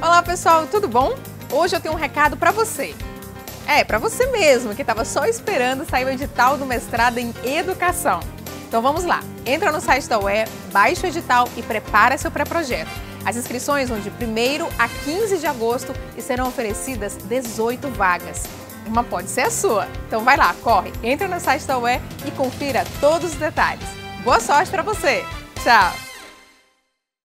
Olá pessoal, tudo bom? Hoje eu tenho um recado para você. É, para você mesmo, que estava só esperando sair o edital do mestrado em Educação. Então vamos lá, entra no site da UE, baixa o edital e prepara seu pré-projeto. As inscrições vão de 1 a 15 de agosto e serão oferecidas 18 vagas. Uma pode ser a sua. Então vai lá, corre, entra no site da UE e confira todos os detalhes. Boa sorte para você! Tchau!